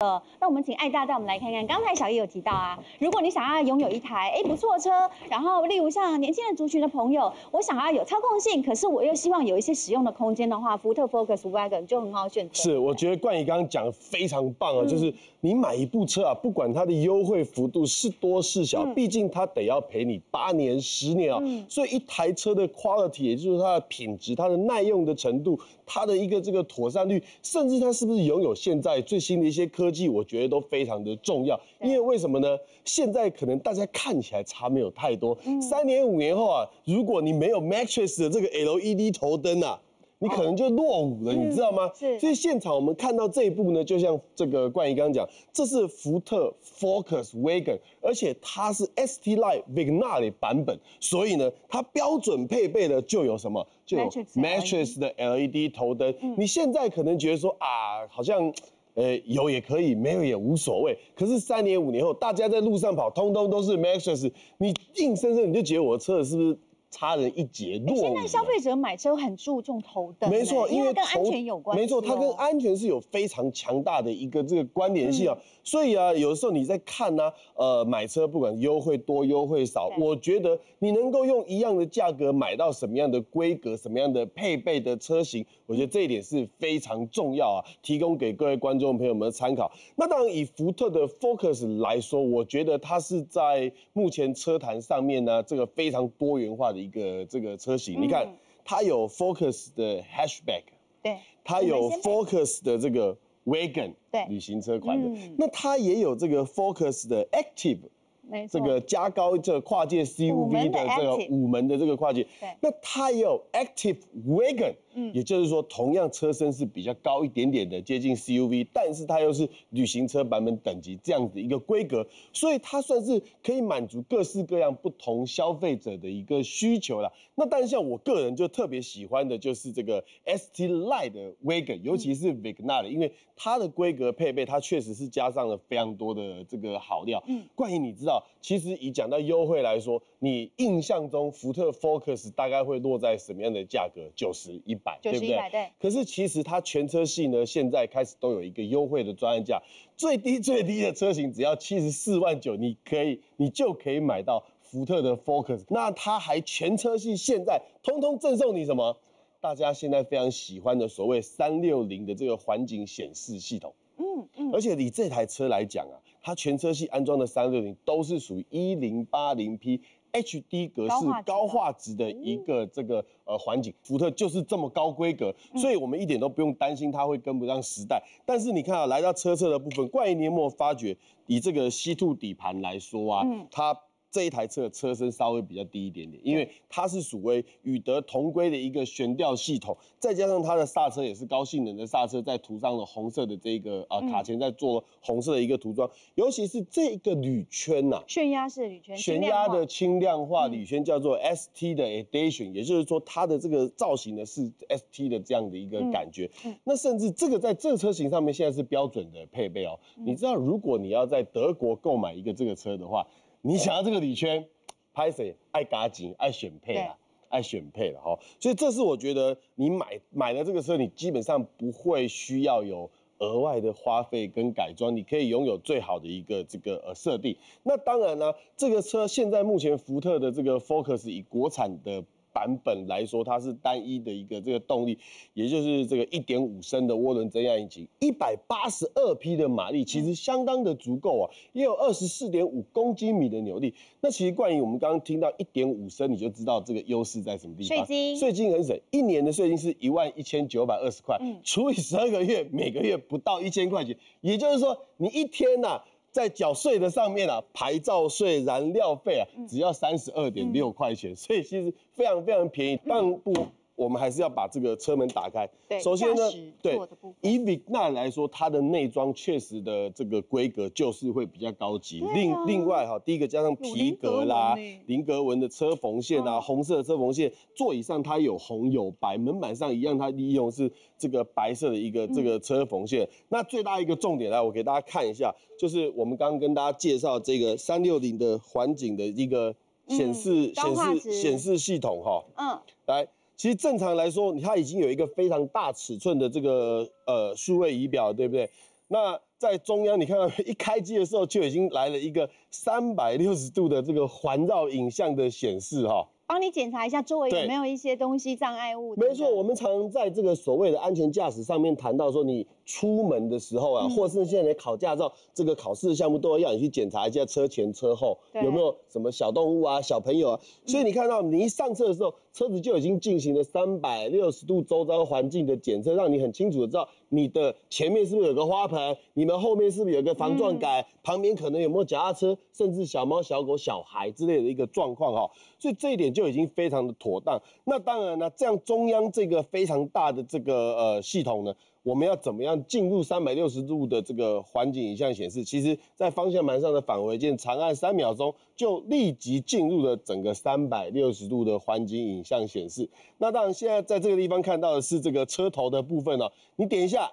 呃，那我们请艾大带我们来看看。刚才小叶有提到啊，如果你想要拥有一台哎不错车，然后例如像年轻人族群的朋友，我想要有操控性，可是我又希望有一些使用的空间的话，福特 Focus Wagon 就很好选择。是，我觉得冠宇刚刚讲的非常棒啊，就是你买一部车啊，不管它的优惠幅度是多是小，毕竟它得要陪你八年、十年啊，所以一台车的 quality，也就是它的品质、它的耐用的程度、它的一个这个妥善率，甚至它是不是拥有现在最新的一些科。技我觉得都非常的重要，因为为什么呢？现在可能大家看起来差没有太多，三年五年后啊，如果你没有 Matrix 的这个 LED 头灯啊。你可能就落伍了，你知道吗？是。所以现场我们看到这一部呢，就像这个冠仪刚刚讲，这是福特 Focus Wagon，而且它是 ST Line Vignale 版本，所以呢，它标准配备的就有什么？就有 Matrix 的 LED 头灯。你现在可能觉得说啊，好像。呃，有也可以，没有也无所谓。可是三年五年后，大家在路上跑，通通都是 Maxus，你硬生生你就觉得我的车是不是？差了一截。现在消费者买车很注重头灯，没错，因为跟安全有关。没错，它跟安全是有非常强大的一个这个关联性啊。所以啊，有的时候你在看呢，呃，买车不管优惠多优惠少，我觉得你能够用一样的价格买到什么样的规格、什么样的配备的车型，我觉得这一点是非常重要啊，提供给各位观众朋友们参考。那当然，以福特的 Focus 来说，我觉得它是在目前车坛上面呢，这个非常多元化的。一个这个车型，你看它有 Focus 的 Hatchback，对，它有 Focus 的这个 Wagon，对，旅行车款的，那它也有这个 Focus 的 Active 没。这个加高这跨界 CUV 的这个五门的这个跨界，对。那它也有 Active Wagon，嗯，也就是说同样车身是比较高一点点的，接近 CUV，但是它又是旅行车版本等级这样子一个规格，所以它算是可以满足各式各样不同消费者的一个需求了。那但是像我个人就特别喜欢的就是这个 ST Line 的 Wagon，尤其是 Vignale，因为它的规格配备，它确实是加上了非常多的这个好料。嗯，关于你知道。其实以讲到优惠来说，你印象中福特 Focus 大概会落在什么样的价格？九十一百，对不对？对。可是其实它全车系呢，现在开始都有一个优惠的专案价，最低最低的车型只要七十四万九，你可以，你就可以买到福特的 Focus。那它还全车系现在通通赠送你什么？大家现在非常喜欢的所谓三六零的这个环境显示系统。嗯嗯。而且以这台车来讲啊。它全车系安装的三六零都是属于一零八零 P HD 格式高画质的一个这个呃环境，福特就是这么高规格，所以我们一点都不用担心它会跟不上时代。但是你看啊，来到车侧的部分，怪异你有没有发觉，以这个 C two 底盘来说啊，它。这一台车的车身稍微比较低一点点，因为它是属于与德同规的一个悬吊系统，再加上它的刹车也是高性能的刹车，在涂上了红色的这个啊卡钳，在做红色的一个涂装，尤其是这个铝圈呐，悬压式铝圈，悬压的轻量化铝圈叫做 ST 的 Edition，也就是说它的这个造型呢是 ST 的这样的一个感觉。那甚至这个在这车型上面现在是标准的配备哦。你知道如果你要在德国购买一个这个车的话，你想要这个铝圈，拍谁爱嘎紧爱选配啊，爱选配了哈，所以这是我觉得你买买了这个车，你基本上不会需要有额外的花费跟改装，你可以拥有最好的一个这个呃设定。那当然呢，这个车现在目前福特的这个 Focus 以国产的。版本来说，它是单一的一个这个动力，也就是这个一点五升的涡轮增压引擎，一百八十二匹的马力，其实相当的足够啊，也有二十四点五公斤米的扭力。那其实关于我们刚刚听到一点五升，你就知道这个优势在什么地方。税金，税金很省，一年的税金是一万一千九百二十块，除以十二个月，每个月不到一千块钱，也就是说你一天呐。在缴税的上面啊，牌照税、燃料费啊，只要三十二点六块钱，所以其实非常非常便宜，但不。我们还是要把这个车门打开。对，首先呢，对，以 Vigna 来说，它的内装确实的这个规格就是会比较高级。另另外哈，第一个加上皮革啦、菱格纹的车缝线啊，红色的车缝线，座椅上它有红有白，门板上一样，它利用是这个白色的一个这个车缝线。那最大一个重点来，我给大家看一下，就是我们刚刚跟大家介绍这个三六零的环景的一个显示显示显示系统哈。嗯，来。其实正常来说，它已经有一个非常大尺寸的这个呃数位仪表，对不对？那在中央，你看到一开机的时候就已经来了一个三百六十度的这个环绕影像的显示哈。帮你检查一下周围有没有一些东西障碍物。没错，我们常在这个所谓的安全驾驶上面谈到说，你出门的时候啊，或是现在你考驾照这个考试的项目，都要你去检查一下车前车后有没有什么小动物啊、小朋友啊。所以你看到你一上车的时候，车子就已经进行了三百六十度周遭环境的检测，让你很清楚的知道你的前面是不是有个花盆，你们后面是不是有个防撞杆，旁边可能有没有脚踏车，甚至小猫、小狗、小孩之类的一个状况哈。所以这一点就已经非常的妥当。那当然呢，这样中央这个非常大的这个呃系统呢，我们要怎么样进入三百六十度的这个环境影像显示？其实，在方向盘上的返回键长按三秒钟，就立即进入了整个三百六十度的环境影像显示。那当然，现在在这个地方看到的是这个车头的部分哦。你点一下，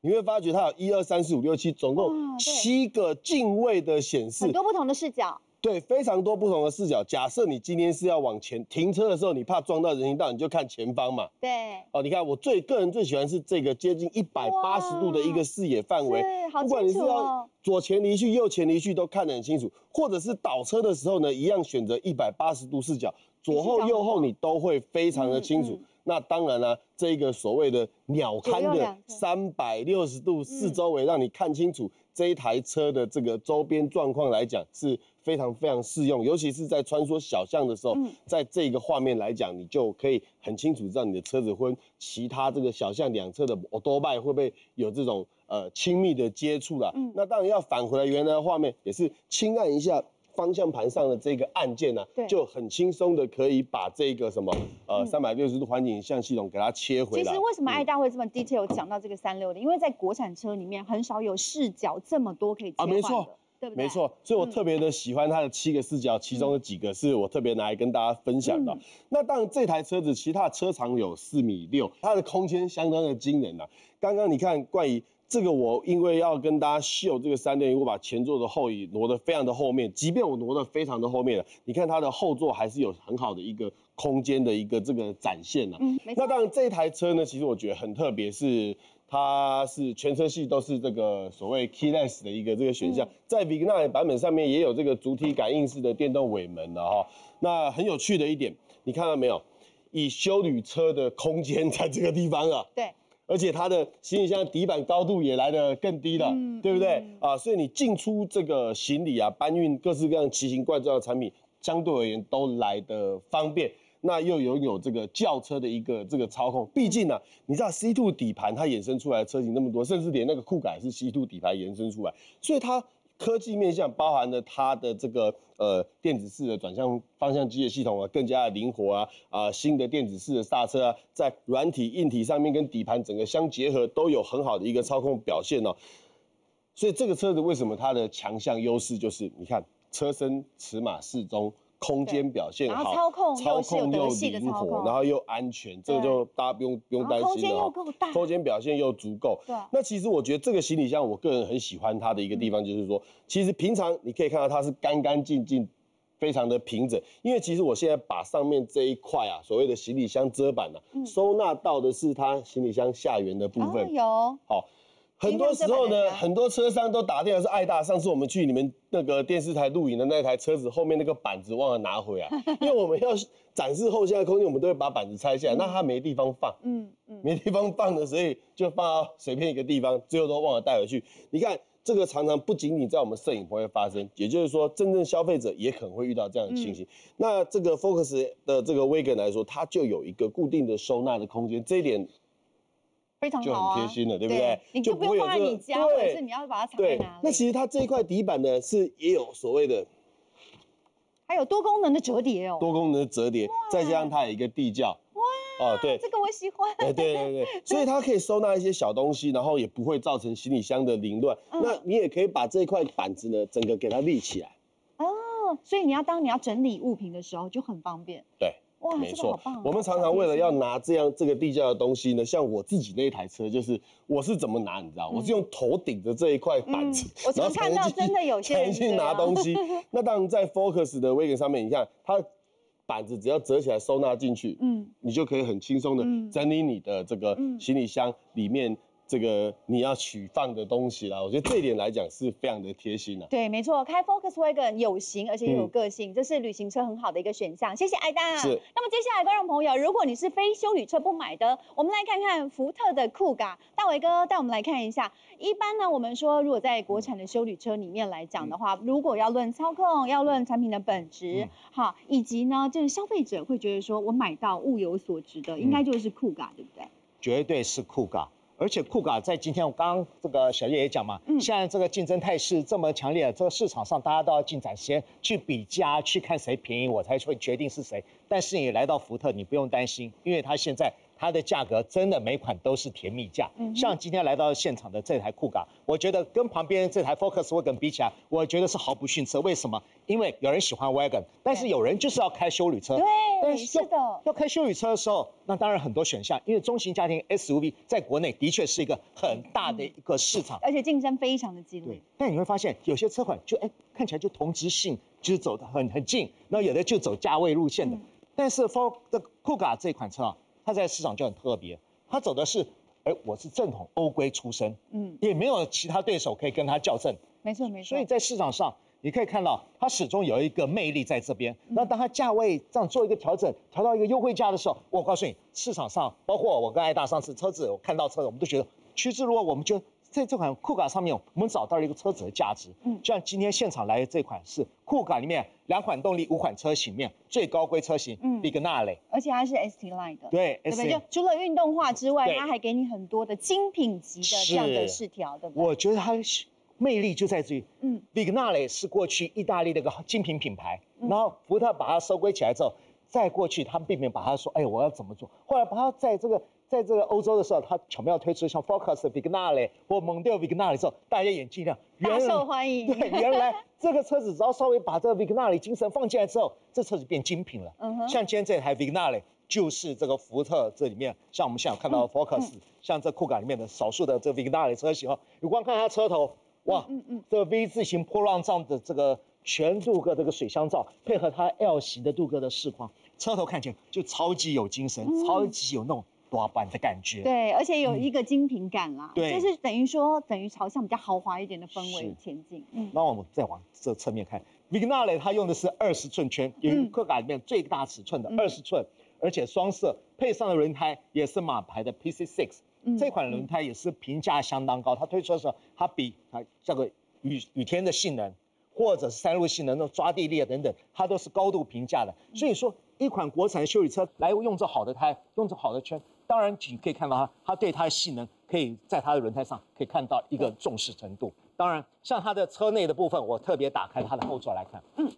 你会发觉它有一二三四五六七，总共七个进位的显示，很多不同的视角。对，非常多不同的视角。假设你今天是要往前停车的时候，你怕撞到人行道，你就看前方嘛。对。哦，你看我最个人最喜欢是这个接近一百八十度的一个视野范围，不管你是要左前离去、右前离去都看得很清楚。或者是倒车的时候呢，一样选择一百八十度视角，左后右后你都会非常的清楚。那当然了，这个所谓的鸟瞰的三百六十度四周围，让你看清楚这一台车的这个周边状况来讲是。非常非常适用，尤其是在穿梭小巷的时候，在这个画面来讲，你就可以很清楚知道你的车子会其他这个小巷两侧的多拜会不会有这种呃亲密的接触了。那当然要返回来原来的画面，也是轻按一下方向盘上的这个按键呢，就很轻松的可以把这个什么呃三百六十度环境影像系统给它切回来。其实为什么爱大会这么 detail 讲到这个三六零？因为在国产车里面很少有视角这么多可以切换的。没错，所以我特别的喜欢它的七个视角，其中的几个是我特别拿来跟大家分享的。那当然，这台车子其实它的车长有四米六，它的空间相当的惊人呐。刚刚你看，关于这个，我因为要跟大家秀这个三六零，我把前座的后椅挪得非常的后面，即便我挪得非常的后面了，你看它的后座还是有很好的一个空间的一个这个展现呐。嗯，那当然，这台车呢，其实我觉得很特别，是。它是全车系都是这个所谓 keyless 的一个这个选项，在 v i g n a 版本上面也有这个主体感应式的电动尾门的哈。那很有趣的一点，你看到没有？以修旅车的空间在这个地方啊。对。而且它的行李箱底板高度也来得更低了，对不对？啊，所以你进出这个行李啊，搬运各式各样奇形怪状的产品，相对而言都来得方便。那又拥有这个轿车的一个这个操控，毕竟呢，你知道 C two 底盘它衍生出来的车型那么多，甚至连那个酷改是 C two 底盘延伸出来，所以它科技面向包含了它的这个呃电子式的转向方向机的系统啊，更加的灵活啊啊新的电子式的刹车啊，在软体硬体上面跟底盘整个相结合，都有很好的一个操控表现哦。所以这个车子为什么它的强项优势就是你看车身尺码适中。空间表现好，操控操控又灵活，然后又安全，这个就大家不用不用担心了。空间又够大，空间表现又足够。对。那其实我觉得这个行李箱，我个人很喜欢它的一个地方，就是说，其实平常你可以看到它是干干净净，非常的平整。因为其实我现在把上面这一块啊，所谓的行李箱遮板呢，收纳到的是它行李箱下缘的部分。有。好。很多时候呢，很多车商都打电话是爱大。上次我们去你们那个电视台录影的那台车子后面那个板子忘了拿回来，因为我们要展示后下的空间，我们都会把板子拆下来，那它没地方放，嗯嗯，没地方放的，所以就放到随便一个地方，最后都忘了带回去。你看这个常常不仅仅在我们摄影棚会发生，也就是说，真正消费者也可能会遇到这样的情形。那这个 Focus 的这个 Wagon 来说，它就有一个固定的收纳的空间，这一点。非常就很贴心了，对不对？你就不用放在你家，或者是你要把它藏在哪里？那其实它这一块底板呢，是也有所谓的，还有多功能的折叠哦，多功能的折叠，再加上它有一个地窖，哇，哦，对，这个我喜欢，哎对对对，所以它可以收纳一些小东西，然后也不会造成行李箱的凌乱。那你也可以把这一块板子呢，整个给它立起来。哦，所以你要当你要整理物品的时候就很方便。对。没错，我们常常为了要拿这样这个地窖的东西呢，像我自己那一台车，就是我是怎么拿，你知道，我是用头顶着这一块板子，我 常看到真的有些人去拿东西。那当然在 Focus 的 Wagon 上面，你看它板子只要折起来收纳进去，嗯，你就可以很轻松的整理你的这个行李箱里面这个你要取放的东西啦。我觉得这一点来讲是非常的贴心的。对，没错，开 Focus Wagon 有型，而且又有个性，这是旅行车很好的一个选项。谢谢艾达。是。那么接下来，观众朋友，如果你是非修旅车不买的，我们来看看福特的酷咖。大伟哥带我们来看一下。一般呢，我们说如果在国产的修旅车里面来讲的话，如果要论操控，要论产品的本质，好，以及呢，就是消费者会觉得说我买到物有所值的，应该就是酷咖，对不对？绝对是酷咖。而且酷咖在今天我刚刚这个小叶也讲嘛，嗯，现在这个竞争态势这么强烈，这个市场上大家都要进展先去比价，去看谁便宜，我才会决定是谁。但是你来到福特，你不用担心，因为他现在。它的价格真的每款都是甜蜜价，嗯像今天来到现场的这台酷咖，我觉得跟旁边这台 Focus Wagon 比起来，我觉得是毫不逊色。为什么？因为有人喜欢 Wagon，但是有人就是要开修旅车。对，是的。要开修旅车的时候，那当然很多选项，因为中型家庭 SUV 在国内的确是一个很大的一个市场，而且竞争非常的激烈。对但你会发现有些车款就哎看起来就同质性就是走的很很近，那有的就走价位路线的。但是 For 这酷咖这款车啊。它在市场就很特别，它走的是，哎，我是正统欧规出身，嗯，也没有其他对手可以跟它较正，没错没错。所以在市场上，你可以看到它始终有一个魅力在这边。那当它价位这样做一个调整，调到一个优惠价的时候，我告诉你，市场上包括我跟艾大上次车子，我看到车子，我们都觉得趋之若鹜，我们就。在这款酷卡上面，我们找到了一个车子的价值。嗯，像今天现场来的这款是酷卡里面两款动力五款车型面最高规车型，嗯，Big n a l e 而且它是 ST Line 的，对，对不对？就除了运动化之外，它还给你很多的精品级的这样的饰条，对不对？我觉得它魅力就在这里。嗯，Big n a l e 是过去意大利的一个精品品牌，然后福特把它收归起来之后，再过去他们并没有把它说，哎，我要怎么做？后来把它在这个。在这个欧洲的时候，他巧妙推出像 Focus Vignale 或 Mondeo Vignale 之后，大家眼睛亮，大受欢迎。对，原来这个车子只要稍微把这个 Vignale 精神放进来之后，这车子变精品了。嗯哼。像今天这台 Vignale 就是这个福特这里面，像我们现在看到的 Focus，像这酷感里面的少数的这 Vignale 车型哦，你光看它车头，哇，嗯嗯，这 V 字形波浪状的这个全镀铬这个水箱罩，配合它 L 型的镀铬的饰框，车头看起来就超级有精神，超级有那种。多版的感觉，对，而且有一个精品感啦，对，就是等于说，等于朝向比较豪华一点的氛围前进。嗯，那我们再往这侧面看，Vignale 它用的是二十寸圈，有酷卡里面最大尺寸的二十寸，而且双色，配上的轮胎也是马牌的 PC Six，这款轮胎也是评价相当高。它推出的时候，它比它这个雨雨天的性能，或者是山路性能那种抓地力啊等等，它都是高度评价的。所以说，一款国产的修理车来用这好的胎，用这好的圈。当然，你可以看到它，它对它的性能，可以在它的轮胎上可以看到一个重视程度。当然，像它的车内的部分，我特别打开它的后座来看，嗯，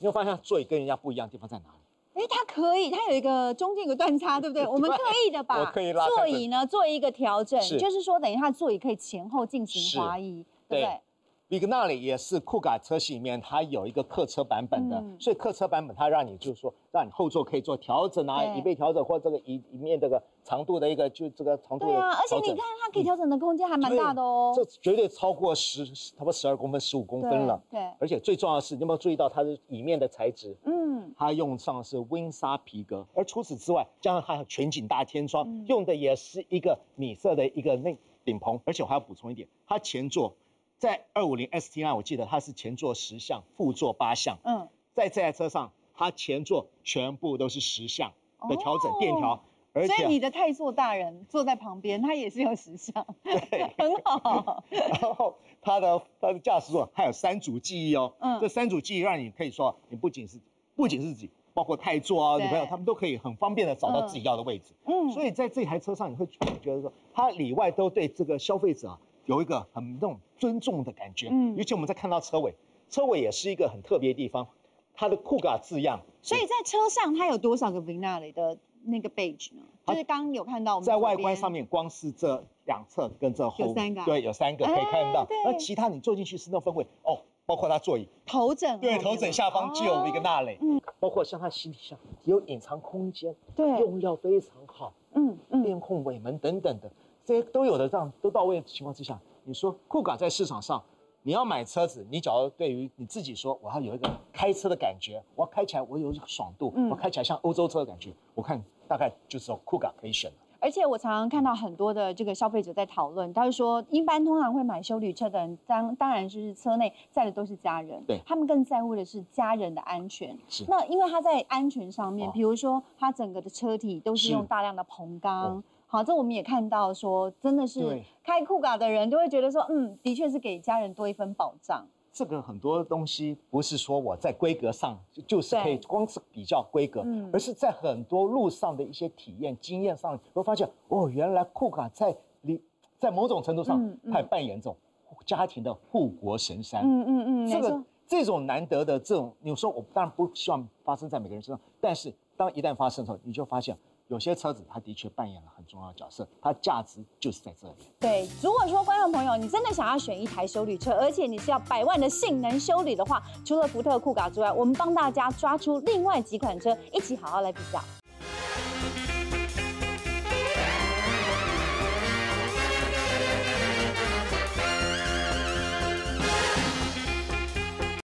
你会发现座椅跟人家不一样的地方在哪里？哎，它可以，它有一个中间有个断差，对不对？我们刻意的把座椅呢做一个调整，就是说等于它的座椅可以前后进行滑移，对不对？比格纳里也是酷改车型里面，它有一个客车版本的，所以客车版本它让你就是说，让你后座可以做调整啊，椅背调整或这个椅椅面这个长度的一个就这个长度。对啊，而且你看它可以调整的空间还蛮大的哦。这绝对超过十，差不多十二公分、十五公分了。对。而且最重要的是，你有没有注意到它的椅面的材质？嗯。它用上是温莎皮革，而除此之外，加上它的全景大天窗，用的也是一个米色的一个内顶棚。而且我还要补充一点，它前座。在二五零 ST Line，我记得它是前座十项，副座八项。嗯，在这台车上，它前座全部都是十项的调整电调，而且你的太座大人坐在旁边，他也是有十项，对，很好。然后它的它的驾驶座还有三组记忆哦，嗯，这三组记忆让你可以说，你不仅是不仅是自己，包括太座啊、女朋友，他们都可以很方便的找到自己要的位置。嗯，所以在这台车上，你会觉得说，它里外都对这个消费者啊。有一个很那种尊重的感觉，嗯，尤其我们在看到车尾，车尾也是一个很特别的地方，它的酷嘎字样。所以在车上它有多少个 Vignale 的那个 badge 呢？就是刚刚有看到我们在外观上面，光是这两侧跟这后有三个，对，有三个可以看到。那其他你坐进去是那氛围哦，包括它座椅。头枕，对，头枕下方就有 Vignale，嗯，包括像它行李箱有隐藏空间，对，用料非常好，嗯嗯，电控尾门等等的。这些都有的，这样都到位的情况之下，你说酷卡在市场上，你要买车子，你假如对于你自己说，我要有一个开车的感觉，我要开起来我有爽度，我开起来像欧洲车的感觉，我看大概就是酷卡可以选了。而且我常常看到很多的这个消费者在讨论，他就说，一般通常会买修旅车的人，当当然就是车内载的都是家人，对他们更在乎的是家人的安全。是那因为他在安全上面，哦比如说他整个的车体都是是用大量的硼钢哦。好，这我们也看到说，真的是对开酷卡的人就会觉得说，嗯，的确是给家人多一份保障。这个很多东西不是说我在规格上就就是可以光是比较规格嗯，而是在很多路上的一些体验经验上，你会发现哦，原来酷卡在你在某种程度上它也扮演这种家庭的护国神山。嗯嗯嗯，这个。这种难得的这种，你说我当然不希望发生在每个人身上，但是当一旦发生的时候，你就发现有些车子它的确扮演了很重要的角色，它价值就是在这里。对，如果说观众朋友你真的想要选一台修理车，而且你是要百万的性能修理的话，除了福特酷卡之外，我们帮大家抓出另外几款车，一起好好来比较。